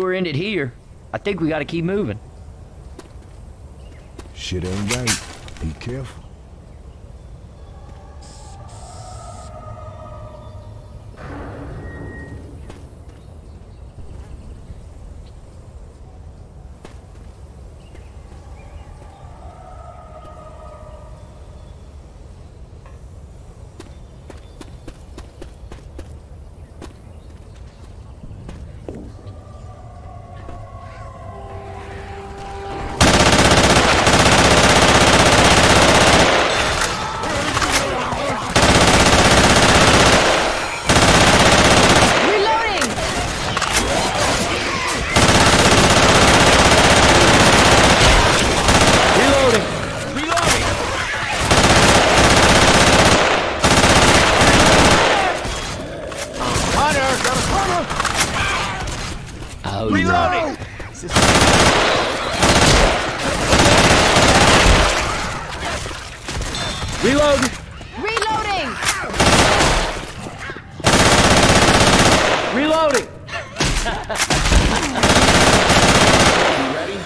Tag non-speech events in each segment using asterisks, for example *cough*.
We're ended here. I think we gotta keep moving. Shit ain't right. Be careful. Reloading! Reloading! Reloading! Hunter! Got a hunter! Oh, Reloading! Reloading! Reloading! Reloading! You ready?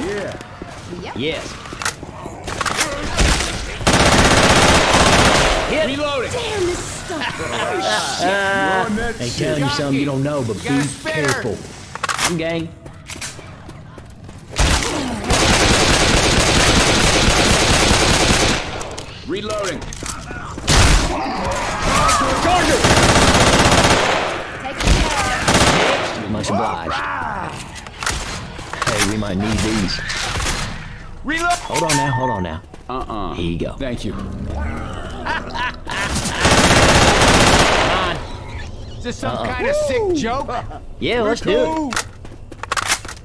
Yeah. Yes. Reloading! Damn, this stuff. *laughs* Uh, On They shit. telling you something you don't know, but got be careful. I'm gang. Reloading! Take care. Much obliged. Hey, we might need these. Reload! Hold on now, hold on now. Uh-uh. Here you go. Thank you. Is this some kind of sick joke? *laughs* Yeah, let's do it.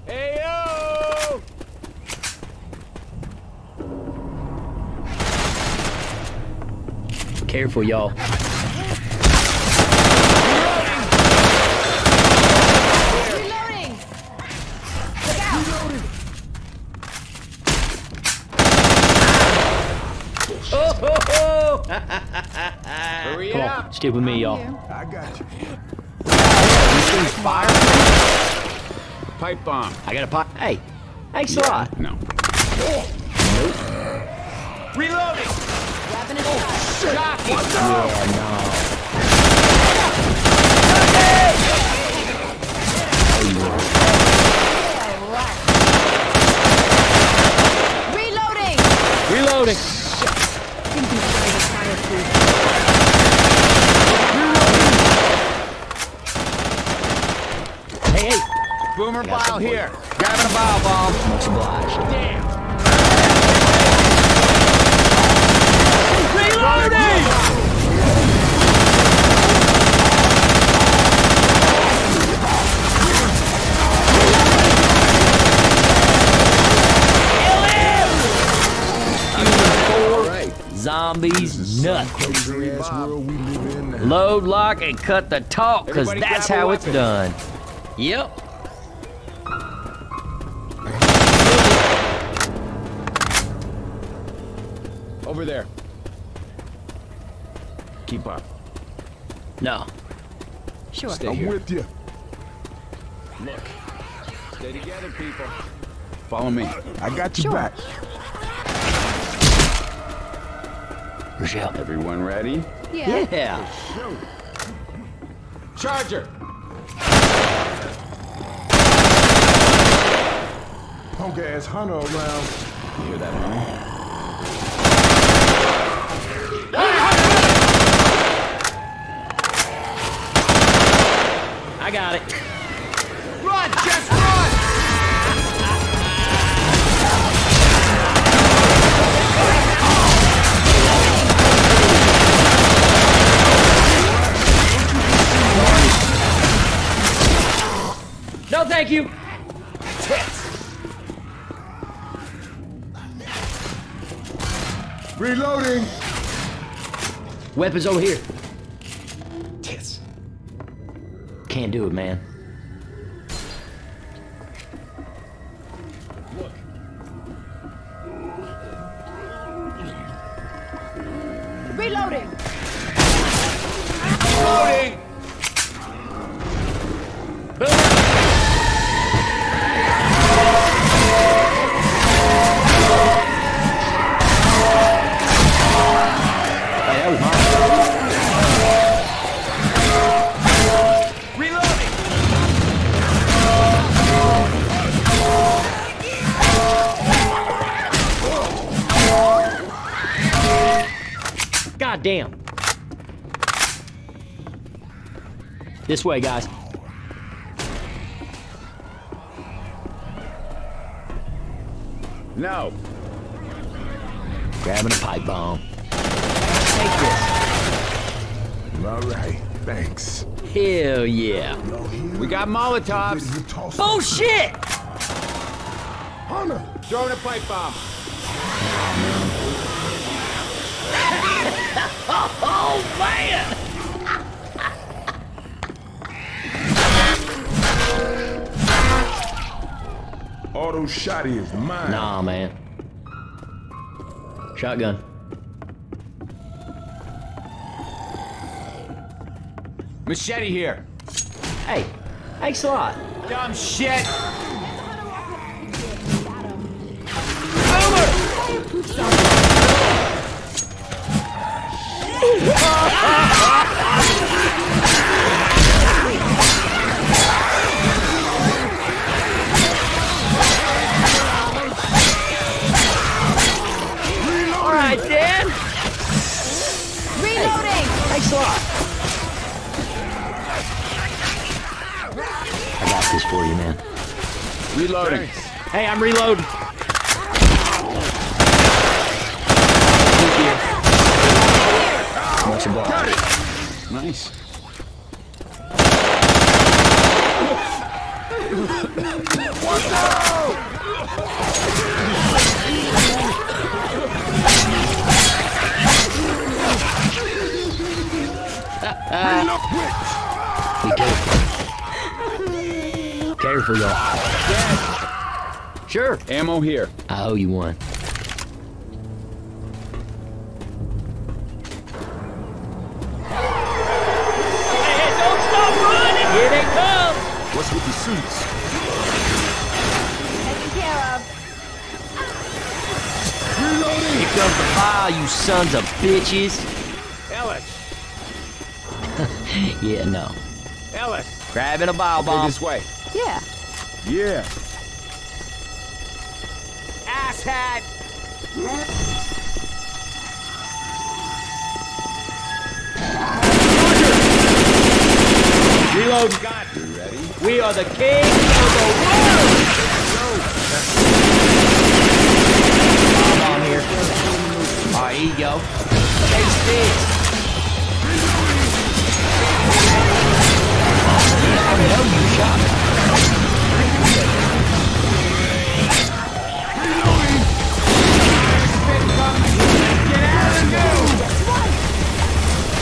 Hey yo! Careful, y'all. Reloading! Look out! Oh, ho, ho. Hurry Come up! on, stick with me, y'all. I got you. Fire! Pipe bomb. I got a pot. Hey, thanks a lot. No. Reloading! Grabbing a shot. Oh, Jockey! Yeah, no. Reloading! Reloading. Hey, hey. Boomer bile here. Grabbing a bile bomb. Much obliged. Damn! Zombies, nuts. Crazy ass world we live in now. Load, lock, and cut the talk, cause that's how it's done. Yep. Over there. Keep up. No. Sure. Stay I'm here. with you. Look. Stay together, people. Follow me. I got you Sure. back. Rochelle. Everyone ready? Yeah. Yeah. Charger! Punk ass hunter around. You hear that, honey? I got it. Thank you. Reloading. Weapons over here. Tits. Can't do it, man. This way, guys. No. Grabbing a pipe bomb. Take this. All right, thanks. Hell yeah. We got Molotovs. Oh, Bullshit! Hunter! Throwing a pipe bomb. *laughs* Oh, man! Auto shotty is mine. Nah, man. Shotgun. Machete here. Hey, thanks a lot. Dumb shit. All Reloading! Thanks a lot. I got this for you, man. Reloading. Hey, I'm reloading. Thank you. Much. Nice. Careful. Careful, y'all. Sure. Ammo here. I owe you one. Hey, don't stop running! Here they come! What's with the suits? Taken care of. Reloading! Here comes the fire, you sons of bitches. Ellis. *laughs* Yeah, no. Ellis. Grabbing a bile Go bomb. this way. Yeah. Yeah. Asshat. Reload. Got you ready? We are the kings of the world! Bomb on here. Alright, here you go. Taste this. I know you shot.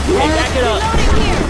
Hey, back it up.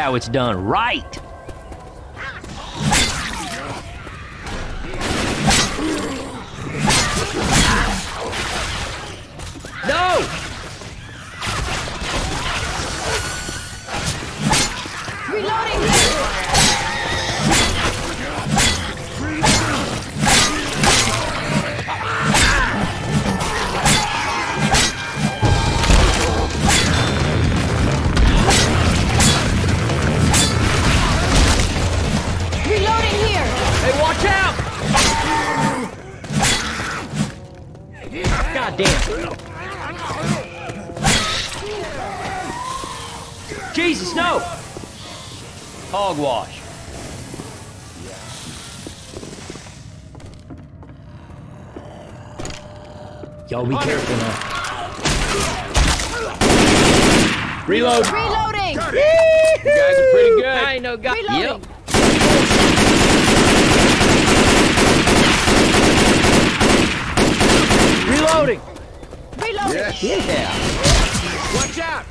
How it's done right. Y'all be careful now. Reload. Reloading! You guys are pretty good. I ain't no guy. Reloading! Yep. Reloading. Reloading! Yeah. Watch out!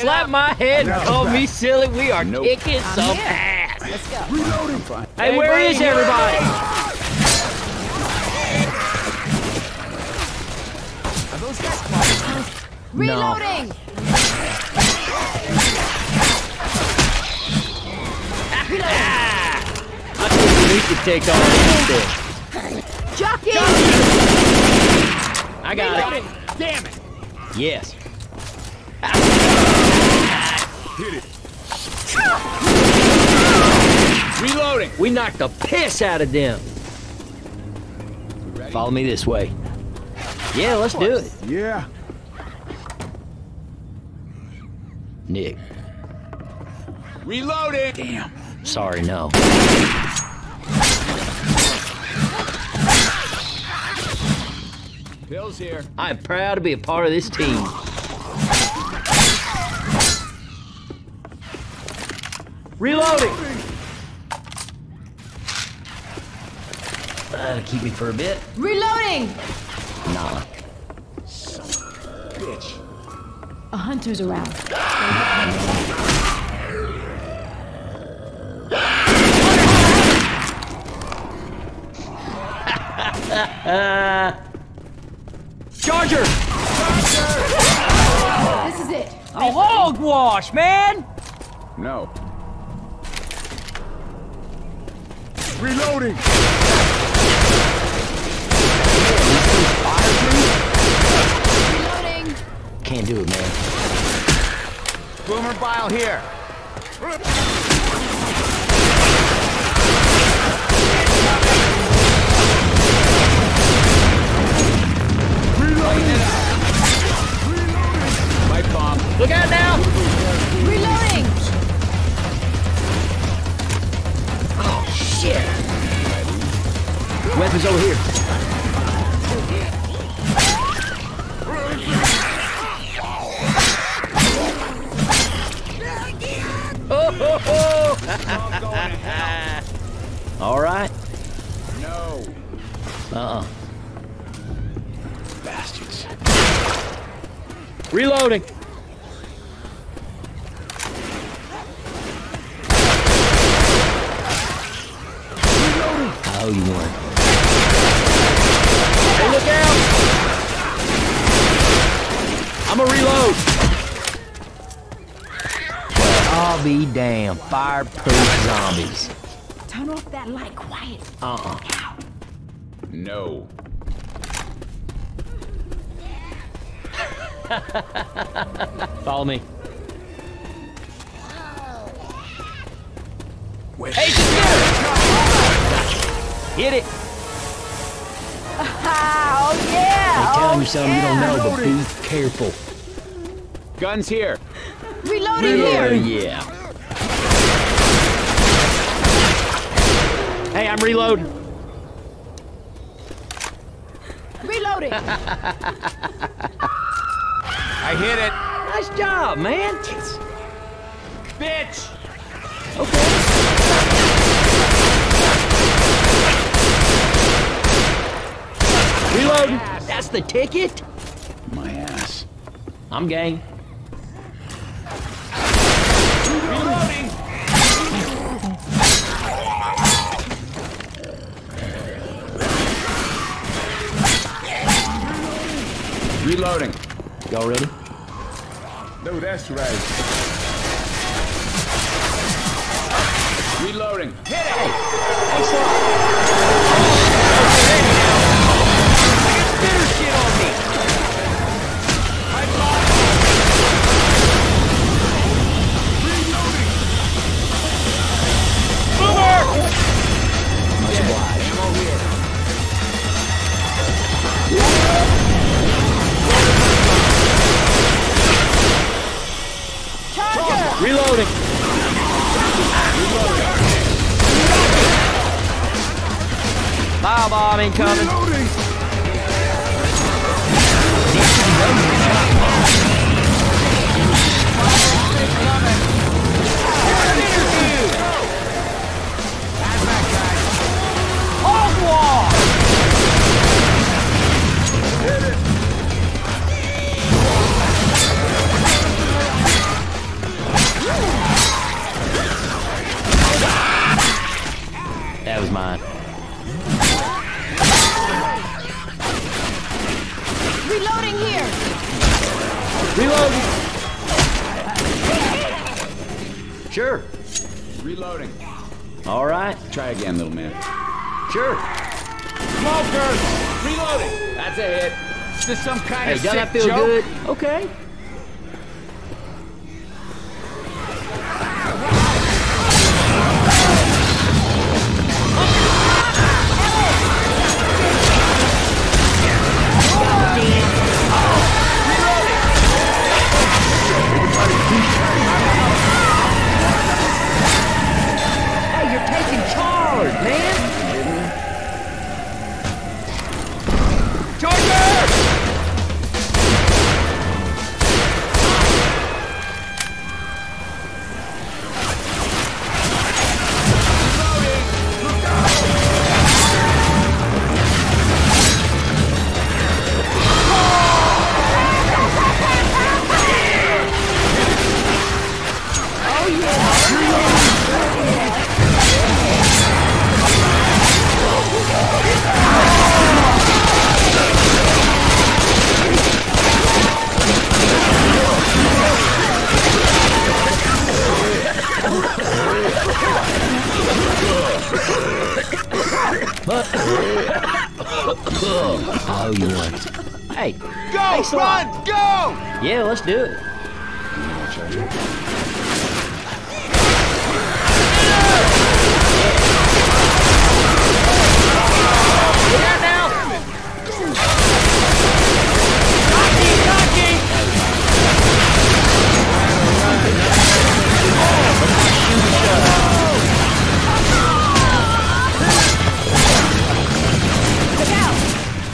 Slap up. my head and call me silly. We are Nope. kicking some here. ass. Let's go. Reloading. Fine. Hey, where is everybody? Are those guys fighters? Reloading! Ah! I think we could take on this. Jockey! I got it. Damn it! Yes. Hit it. Reloading! We knocked the piss out of them. Ready? Follow me this way. Yeah, let's do it. Yeah. Nick, Reloading! Damn. sorry, no. Bill's here. I'm proud to be a part of this team. Reloading! That'll keep me for a bit. Reloading! Nah. Bitch. A hunter's around. Charger! This is it. A hogwash, man! No. Reloading. Reloading! Can't do it, man. Boomer Bile here. Pipe bomb. Look out now! Reloading! Oh, shit! Weapons over here. Oh. *laughs* All right. No. Uh-uh. Bastards. Reloading. I owe you one. Hey, look out! I'm a reload. Well, I'll be damned. Fireproof zombies. Turn off that light quiet. Uh-uh. No. *laughs* Follow me. Wait. Hey, just Hit it. *laughs* Oh yeah! I'm telling oh, you something you don't know, but be careful. Guns here. Reloading, Reloading here! Yeah. Hey, I'm reloading. Reloading! *laughs* I hit it! Nice job, man! Bitch! Okay. Reload! That's the ticket? My ass. I'm gang. Y'all ready? No, that's right. Reloading. Hit it! ain't coming.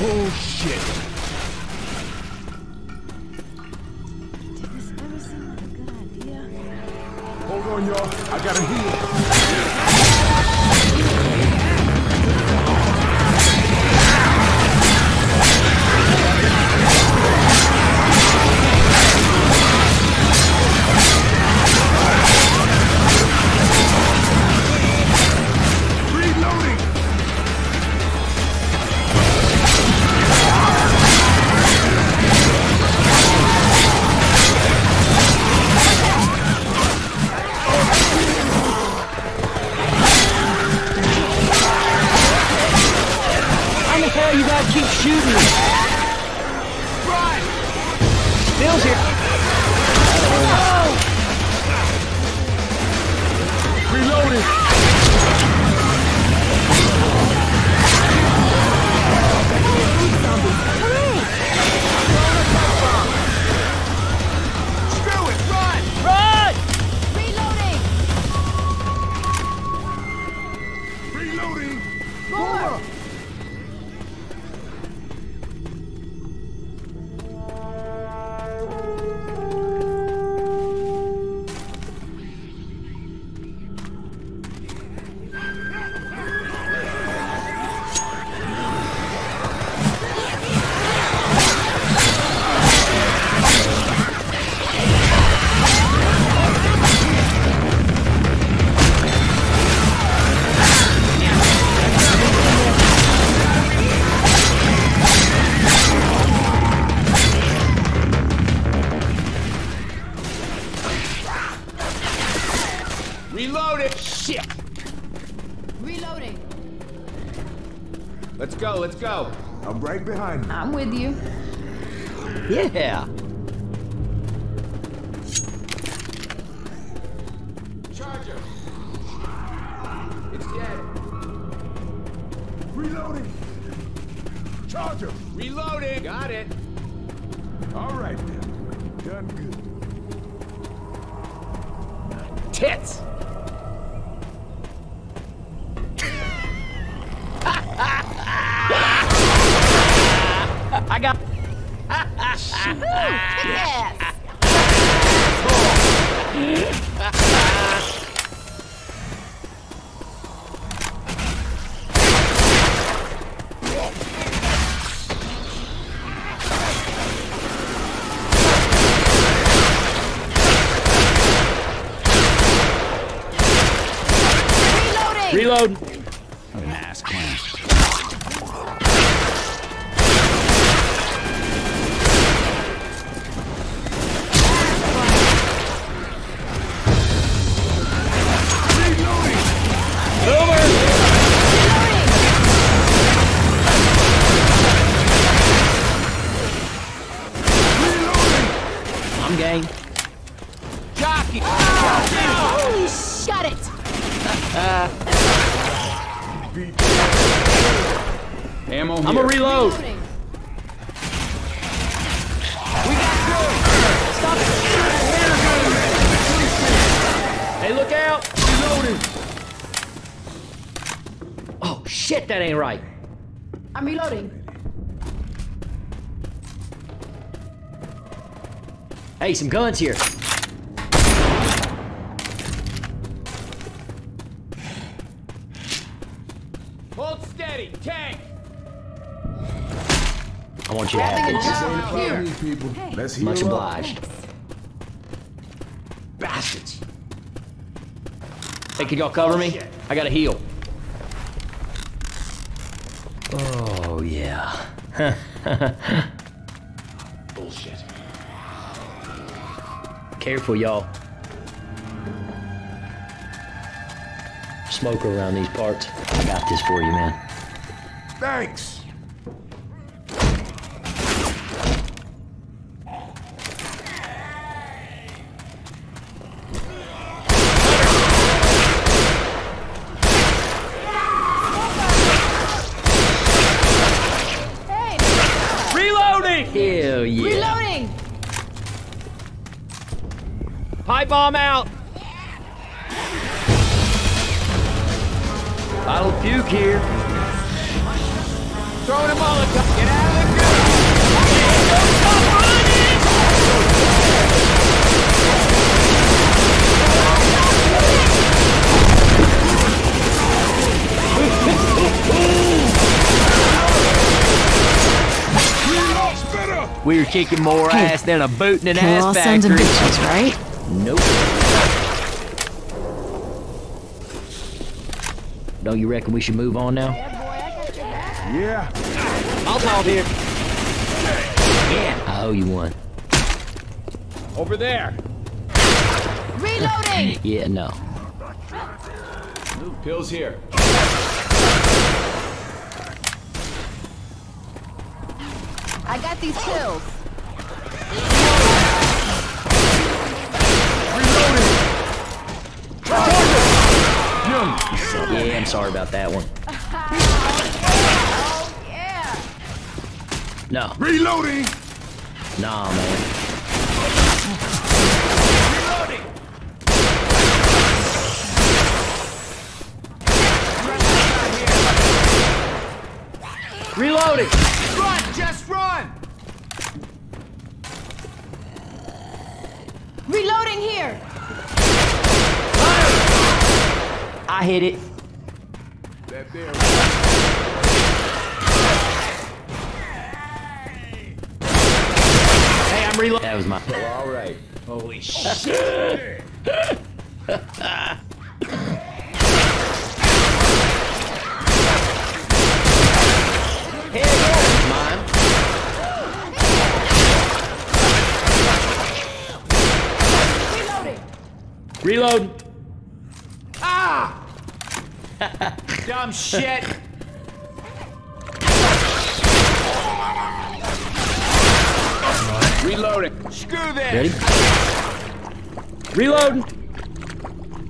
Oh, Bullshit! Hold on, y'all. I gotta heal. I'm behind you. I'm with you. Yeah. Reload. Ass clown. Hey, some guns here. Hold steady. Tank. I want you to have a this. job here. me, people. Let's Much up. obliged. Bastards. Hey, can y'all cover me? I gotta heal. Oh, yeah. *laughs* *laughs* Careful, y'all. Smoker around these parts. I got this for you, man. Thanks. Hey. Reloading! Hell yeah. Reloading. Pipe bomb out! Bottle of puke here. Throwing a Molotov. Get out of the gun. Reload spitter. We were kicking more ass than a boot in an We're ass all sons of bitches, right? Nope. Don't you reckon we should move on now? Yeah. I'll talk here. Yeah, I owe you one. Over there. Reloading. *laughs* Yeah, no. Pills here. I got these pills. Yeah, I'm sorry about that one. *laughs* Oh yeah. Oh, no, Reloading. nah, man. Reloading! Run. Just run. Reloading here. I hit it. That there. Hey, I'm reloading. Was my. All right. Holy shit. Reload. Ah! *laughs* Dumb shit. Reloading. Screw this. Ready? Reloading.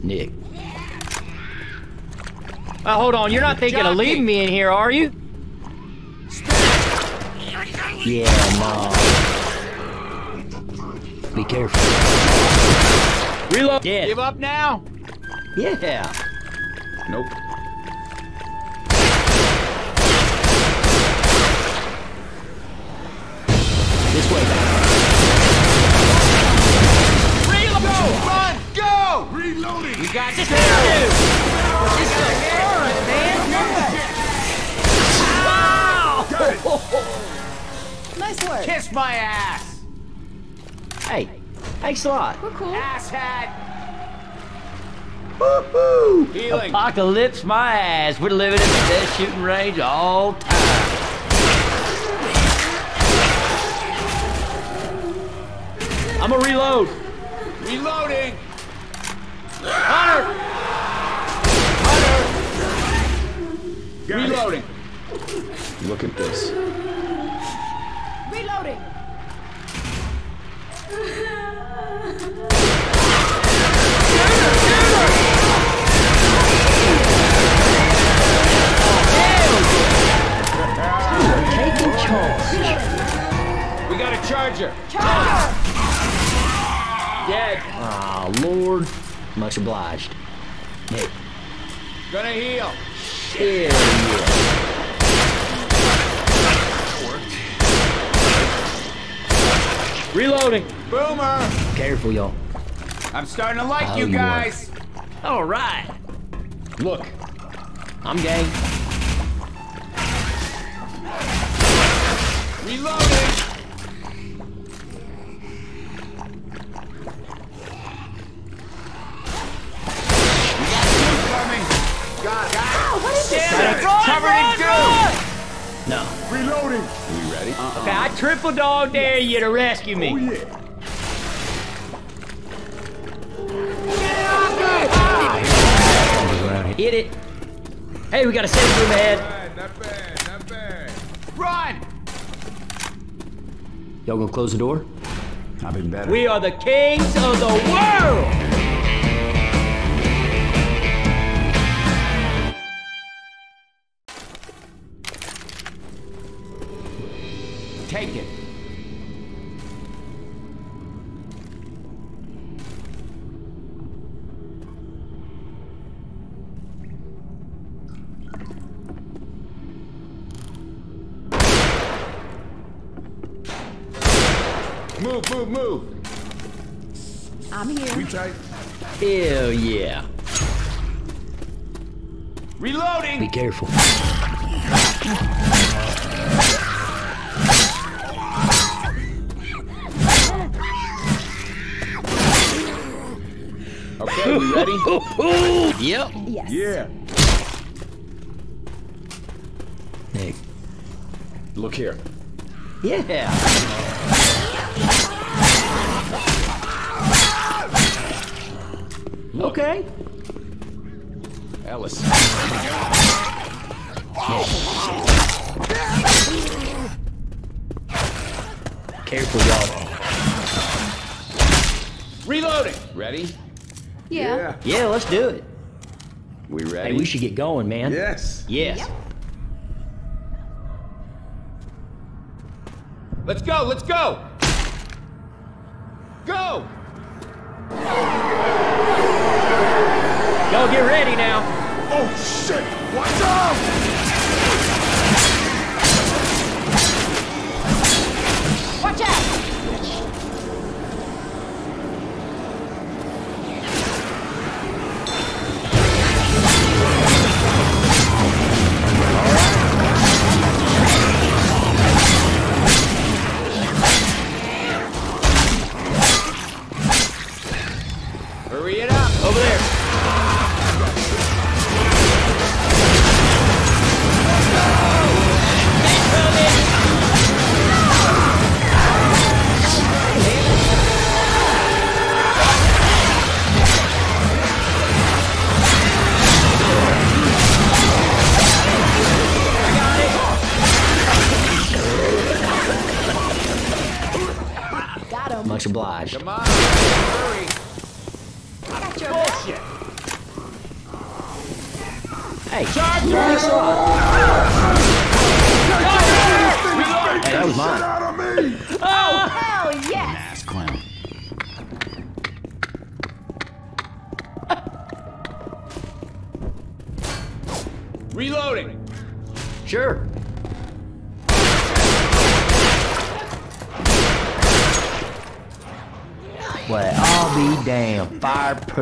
Nick. Uh, hold on, you're not thinking of leaving me in here, are you? Yeah, no. Be careful. Reload. Dead. Give up now? Yeah. Nope. This way. Reload! Nice work. Kiss my ass! Hey, thanks a lot. We're cool. Asshat! Woohoo! Healing. Apocalypse my ass. We're living in the best shooting range all time. I'm a reload. Reloading! Hunter! Got it. Reloading! Look at this. Reloading. Taking charge. We got a charger. Charger. Dead. Ah, Lord. Much obliged. Nick. Gonna heal. Hell yeah. Reloading. Boomer! Careful, y'all. I'm starting to like Oh, you you guys. All right. Look. I'm gang. Reloading! Triple dog dare you to rescue Oh me. yeah! Hit it. Hey, we got a safe room ahead. Not bad, not bad. Run! Y'all gonna close the door? I've been better. We are the kings of the world! Be careful. Okay, we ready? *laughs* yep. Yes. Yeah. Nick. Look here. Yeah. Okay. Ellis. Careful, y'all. Reloading. Ready? Yeah. Yeah, let's do it. We ready? Hey, we should get going, man. Yes. Yes. Yep. Let's go, let's go! Go! Y'all get ready now. Oh shit! Watch out!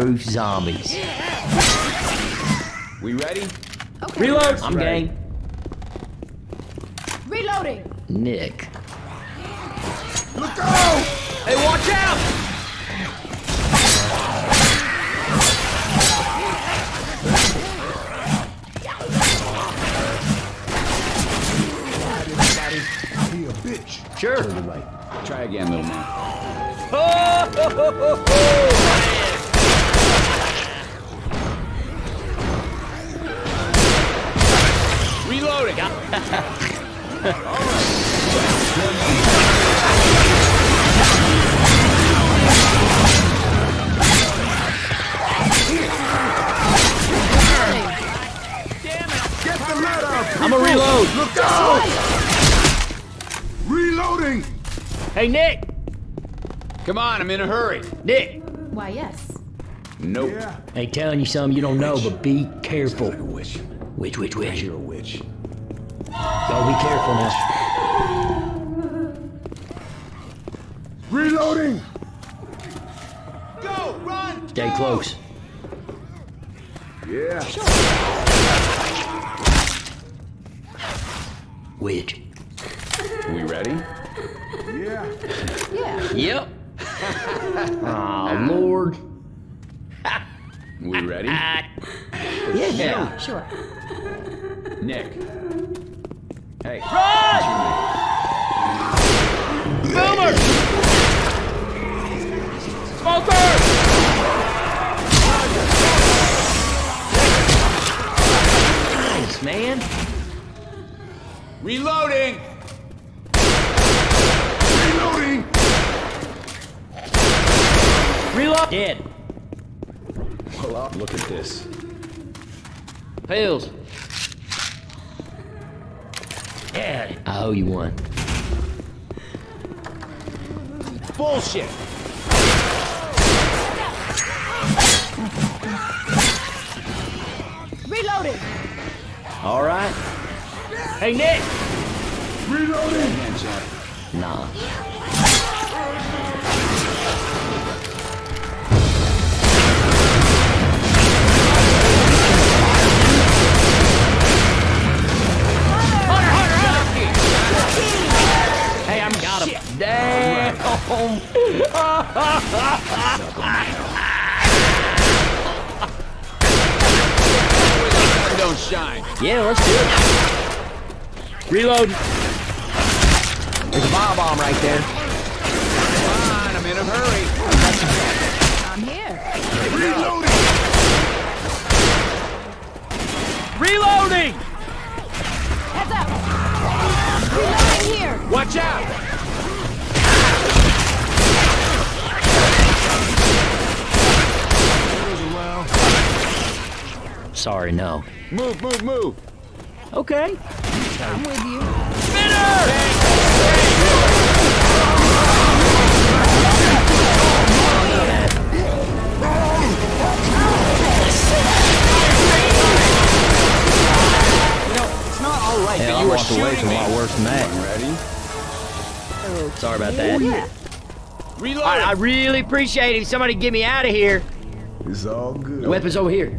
Fireproof zombies. We ready? Okay. Reload. I'm Ready. game. Reloading. Nick. Reloading. Get the ladder! I'm a reload. Look out! Reloading! Hey, Nick. Come on, I'm in a hurry. Nick. Why, yes. Nope. Yeah. Hey, telling you something you don't know, but be careful. Witch. Which, which, which? You're a witch. Y'all be careful now. Reloading! Go, run. Stay close. Yeah. Which? We ready? Yeah. *laughs* Yeah. Yep. *laughs* Aw, Lord. *laughs* We ready? Yeah. Sure. Nick. Hey. Boomer! Smoker! Nice, man. Reloading. Reloading! Reload. Dead. Pull up. Look at this. Pills. Yeah. I owe you one. Bullshit. Reloading. All right. Hey, Nick. Reloading! Again, champ. Nah. Damn. Don't shine. Yeah, let's do it. Reload. There's a bomb bomb right there. Come on, I'm in a hurry. I'm here. Reloading! Reloading. Heads up. Reloading here. Watch out. Sorry, no. Move, move, move. Okay. I'm with you. It's not all right Hell, that I you were walked away shooting from a lot worse than that. Ready? Sorry about that. Yeah. Reloading. I, I really appreciate it somebody get me out of here. It's all good. The Weapons over here.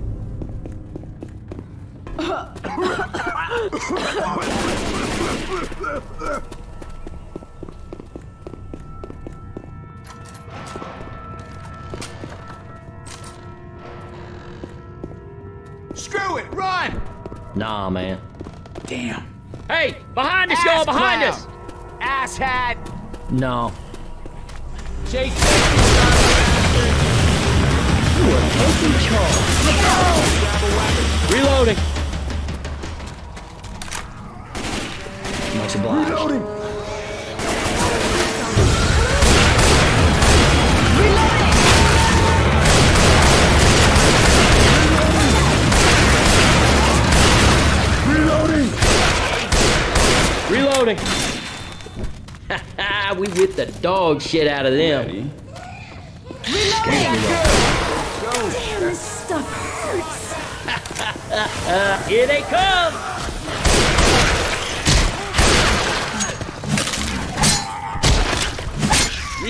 Screw it. Run. Nah, man. Damn. Hey, behind us, y'all, behind us. Ass hat. No. Chase. Reloading. Much obliged. Reloading! Reloading! Reloading! *laughs* we whipped the dog shit out of them. Reloading! Damn, this stuff hurts! *laughs* Here they come!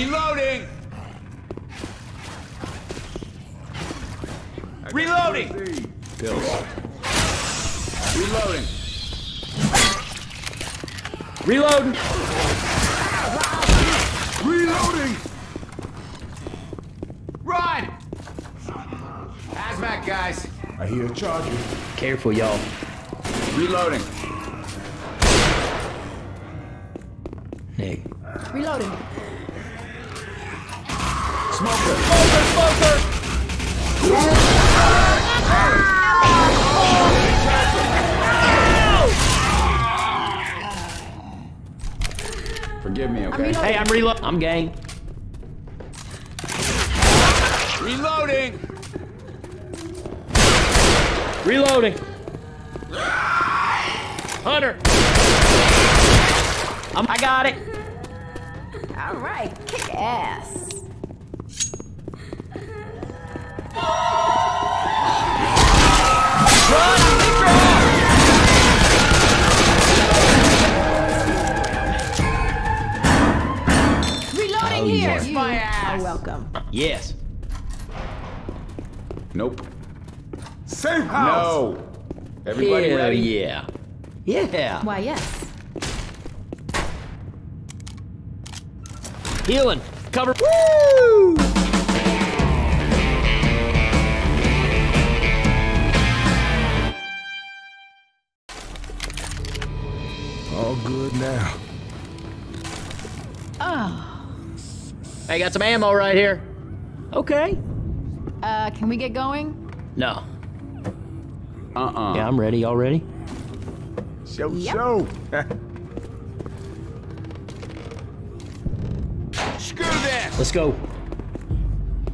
Reloading! Reloading! Pills. Reloading! Reloading! Reloading! Run! Hazmat guys. I hear a charger. Careful, y'all. Reloading. Nick. Reloading. Smoker. Smoker, smoker! Forgive me, okay? reloading. Hey, I'm reload. I'm gang. Reloading! Reloading. Hunter. I'm, I got it. All right, kick ass. Reloading here. yes. You My ass. are Oh, welcome. Yes. Nope. Safe house! No. Everybody Hell ready? yeah. Yeah. Why, yes. Healing. Cover. Woo! All good now. Oh, Hey, got some ammo right here. Okay. uh, can we get going? No. Uh-uh. Yeah, I'm ready. Y'all ready? Show, Yep. show. *laughs* Screw this! Let's go.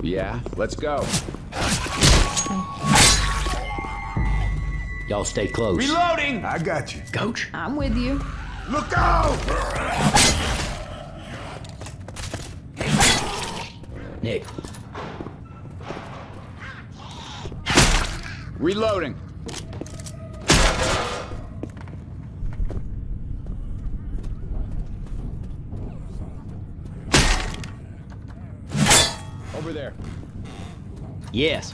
Yeah, let's go. Y'all stay close. Reloading! I got you. Coach. I'm with you. Look out! Nick. Reloading. Over there. Yes.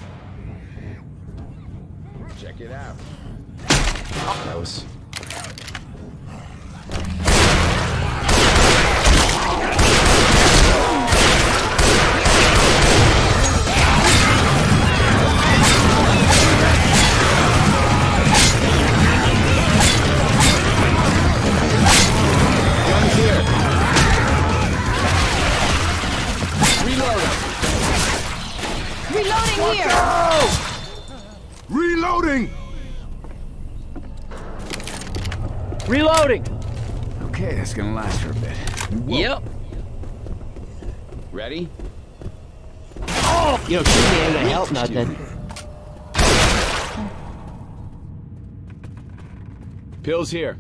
Yep. Ready? Oh! You know, shooting me ain't gonna help nothing. Pills here.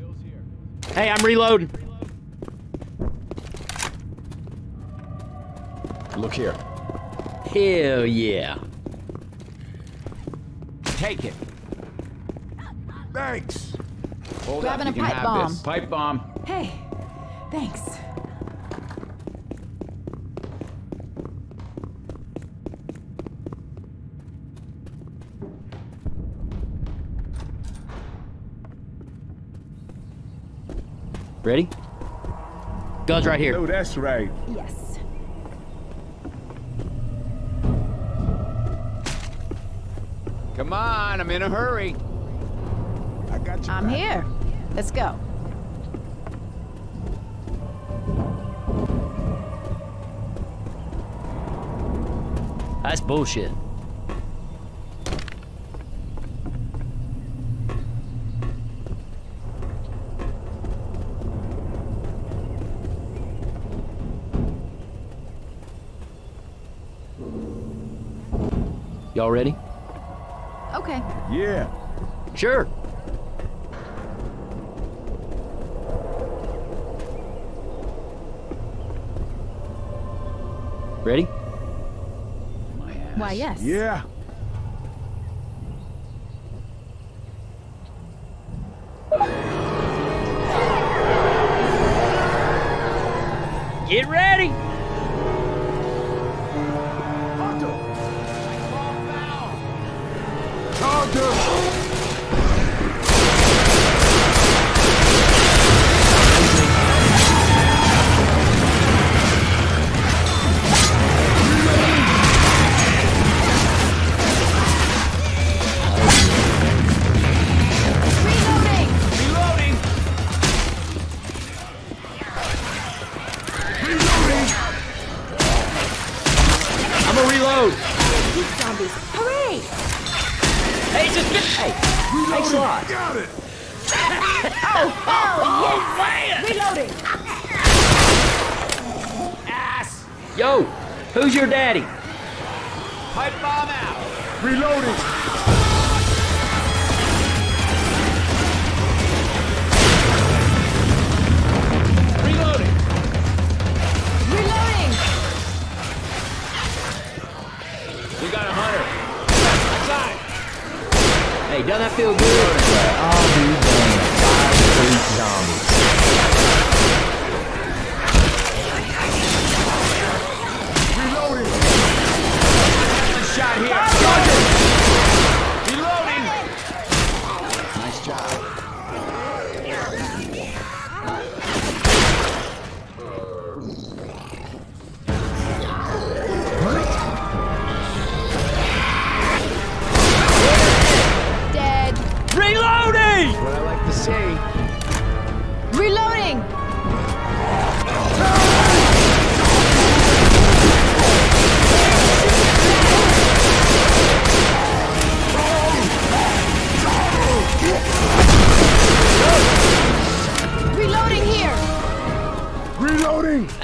Hey, I'm reloading. Look here. Hell yeah. Take it. Thanks. Hold Grabbing up, a pipe bomb. this. Pipe bomb. Hey, thanks. Ready? Guns right here. Oh, that's right. Yes. Come on, I'm in a hurry. I got you. I'm back. here. Let's go. That's bullshit. Y'all ready? Okay. Yeah. Sure. Ready? Why, yes. Yeah. Yo, who's your daddy? Pipe bomb out! Reloading! Reloading! Reloading! We got a hunter! Outside! Hey, doesn't that feel good? I'll be Shot here!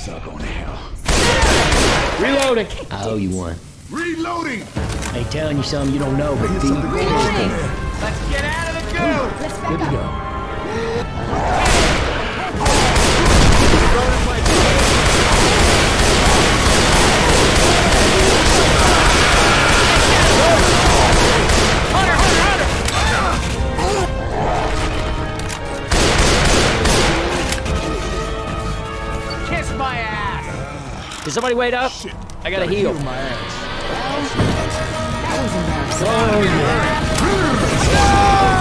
What's up on hell? Reloading. I owe you one. Reloading! Ain't telling you something you don't know, but Get be something going on Reloading! Let's get out of the goo! Let's back good to go. *laughs* Can somebody wait up? Shit. I gotta, gotta heal. heal. my ass. Oh, yeah.